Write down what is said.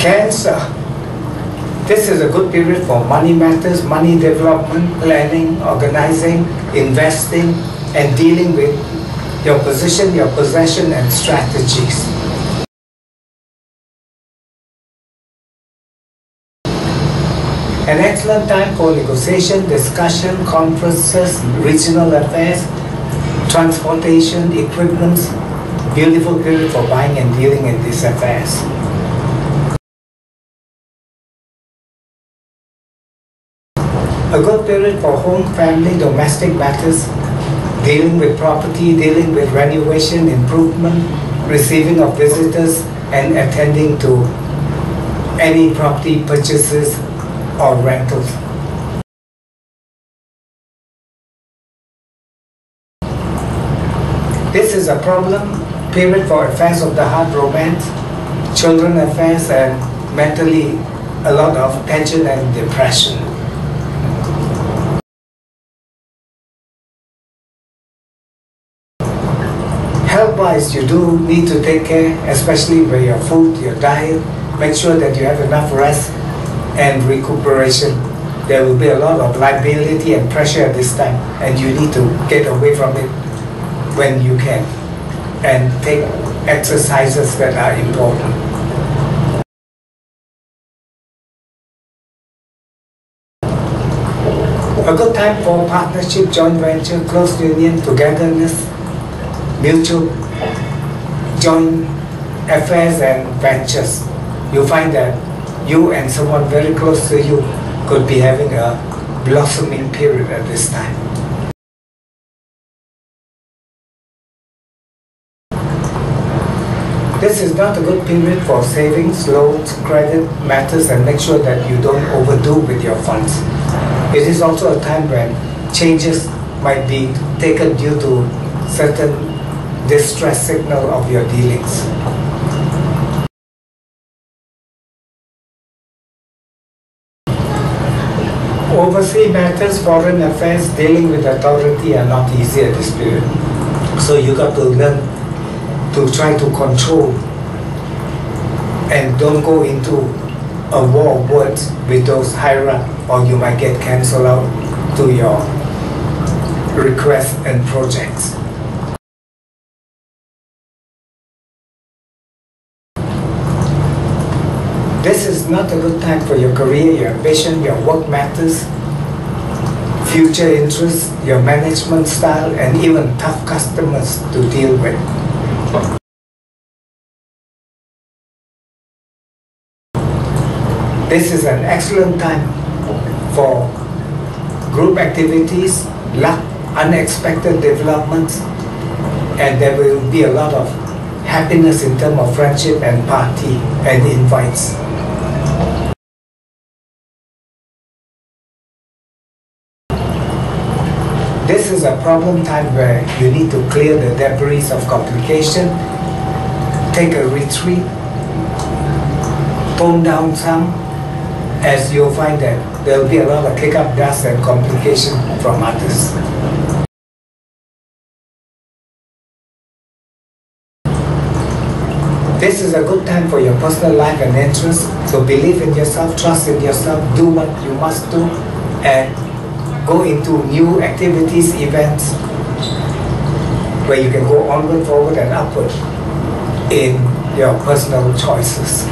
Cancer. This is a good period for money matters, money development, planning, organizing, investing, and dealing with your position, your possession, and strategies. An excellent time for negotiation, discussion, conferences, regional affairs, transportation, equipment. Beautiful period for buying and dealing in these affairs. A good period for home, family, domestic matters, dealing with property, dealing with renovation, improvement, receiving of visitors, and attending to any property purchases or rentals. This is a problem period for affairs of the heart, romance, children affairs, and mentally a lot of tension and depression. Health-wise, you do need to take care, especially with your food, your diet. Make sure that you have enough rest and recuperation. There will be a lot of liability and pressure at this time, and you need to get away from it when you can and take exercises that are important. A good time for partnership, joint venture, close union, togetherness, mutual joint affairs and ventures. You find that you and someone very close to you could be having a blossoming period at this time. This is not a good period for savings, loans, credit matters and make sure that you don't overdo with your funds. It is also a time when changes might be taken due to certain distress signal of your dealings. Overseas matters, foreign affairs, dealing with authority are not easy at this period. So you got to learn to try to control and don't go into a war of words with those higher up or you might get cancelled out to your requests and projects. This is not a good time for your career, your ambition, your work matters, future interests, your management style, and even tough customers to deal with. This is an excellent time for group activities, luck, unexpected developments, and there will be a lot of happiness in terms of friendship and party and invites. This is a problem time where you need to clear the debris of complication, take a retreat, tone down some, as you'll find that there will be a lot of kick up dust and complication from others. This is a good time for your personal life and interests. So believe in yourself, trust in yourself, do what you must do, and go into new activities, events, where you can go onward, forward, and upward in your personal choices.